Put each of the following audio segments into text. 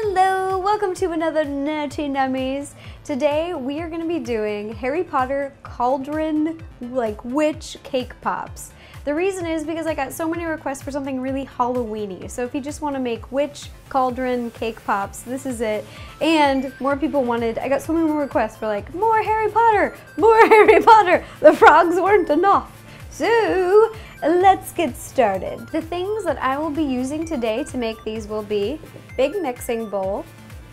Hello, welcome to another Nerdy Nummies. Today we are going to be doing Harry Potter Cauldron like witch cake pops. The reason is because I got so many requests for something really Halloweeny. So if you just want to make witch cauldron cake pops, this is it. And more people wanted, I got so many more requests for like more Harry Potter, more Harry Potter. The frogs weren't enough. So let's get started. The things that I will be using today to make these will be big mixing bowl,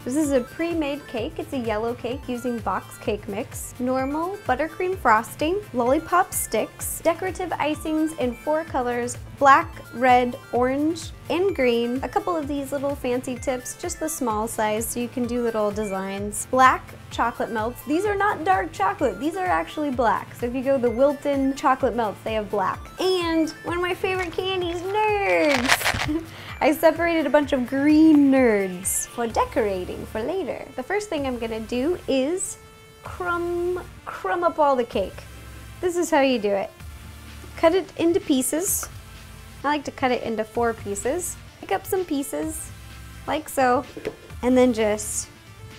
this is a pre-made cake. It's a yellow cake using box cake mix, normal buttercream frosting, lollipop sticks, decorative icings in four colors, black, red, orange, and green. A couple of these little fancy tips, just the small size so you can do little designs. Black chocolate melts. These are not dark chocolate, these are actually black. So if you go the Wilton chocolate melts, they have black. And one of my favorite candies, nerds. I separated a bunch of green nerds for decorating for later. The first thing I'm gonna do is crumb, crumb up all the cake. This is how you do it. Cut it into pieces. I like to cut it into four pieces. Pick up some pieces, like so, and then just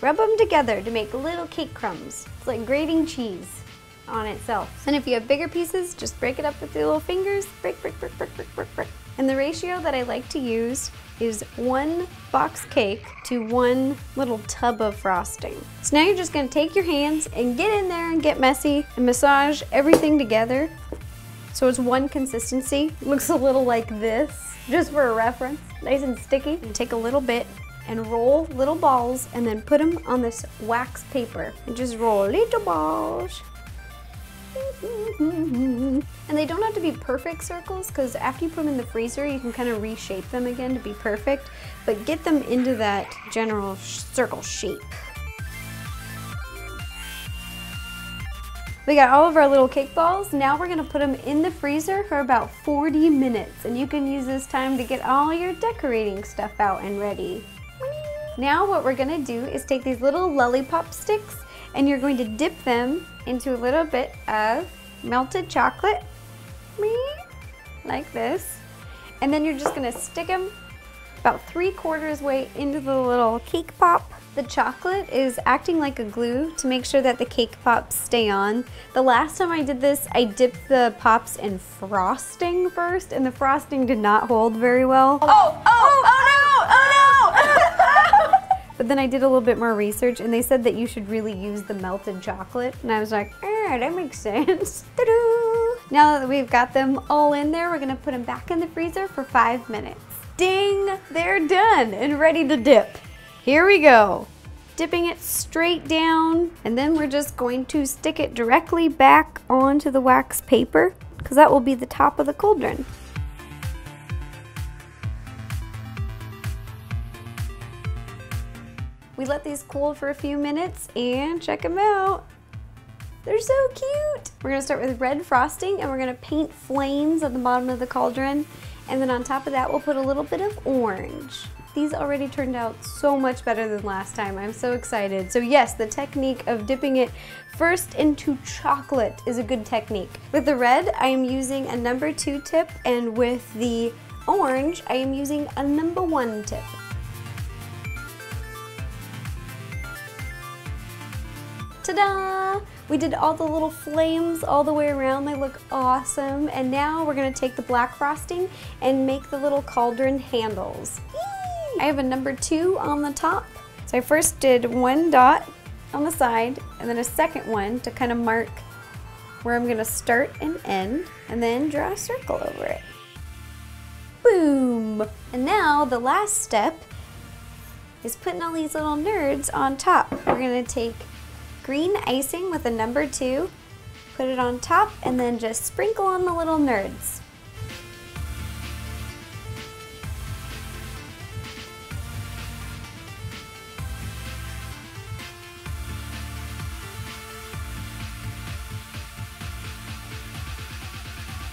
rub them together to make little cake crumbs. It's like grating cheese on itself. And if you have bigger pieces, just break it up with your little fingers. Break, break, break, break, break, break, break. And the ratio that I like to use is one box cake to one little tub of frosting. So now you're just gonna take your hands and get in there and get messy and massage everything together. So it's one consistency. Looks a little like this, just for a reference. Nice and sticky. And take a little bit and roll little balls and then put them on this wax paper. And just roll little balls. And they don't have to be perfect circles because after you put them in the freezer, you can kind of reshape them again to be perfect, but get them into that general circle shape. We got all of our little cake balls. Now we're gonna put them in the freezer for about 40 minutes and you can use this time to get all your decorating stuff out and ready. Now what we're gonna do is take these little lollipop sticks and you're going to dip them into a little bit of melted chocolate, like this. And then you're just gonna stick them about three quarters way into the little cake pop. The chocolate is acting like a glue to make sure that the cake pops stay on. The last time I did this, I dipped the pops in frosting first and the frosting did not hold very well. Oh, oh, oh, oh no, oh no! But then I did a little bit more research and they said that you should really use the melted chocolate. And I was like, eh, that makes sense. Now that we've got them all in there, we're gonna put them back in the freezer for five minutes. Ding, they're done and ready to dip. Here we go. Dipping it straight down and then we're just going to stick it directly back onto the wax paper because that will be the top of the cauldron. We let these cool for a few minutes and check them out. They're so cute. We're gonna start with red frosting and we're gonna paint flames at the bottom of the cauldron. And then on top of that, we'll put a little bit of orange. These already turned out so much better than last time. I'm so excited. So yes, the technique of dipping it first into chocolate is a good technique. With the red, I am using a number two tip and with the orange, I am using a number one tip. Ta-da! We did all the little flames all the way around. They look awesome. And now we're gonna take the black frosting and make the little cauldron handles. I have a number two on the top. So I first did one dot on the side and then a second one to kind of mark where I'm gonna start and end and then draw a circle over it. Boom! And now the last step is putting all these little nerds on top. We're gonna take green icing with a number two, put it on top, and then just sprinkle on the little nerds.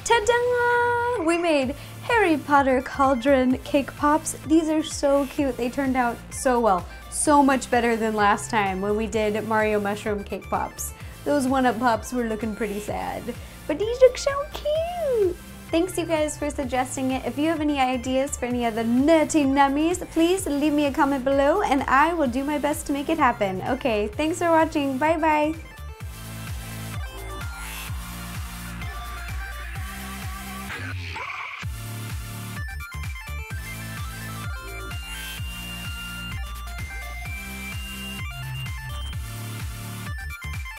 Ta-da! We made Harry Potter Cauldron Cake Pops. These are so cute. They turned out so well. So much better than last time when we did Mario Mushroom Cake Pops. Those one-up pops were looking pretty sad. But these look so cute. Thanks you guys for suggesting it. If you have any ideas for any other nerdy nummies, please leave me a comment below and I will do my best to make it happen. Okay, thanks for watching. Bye bye.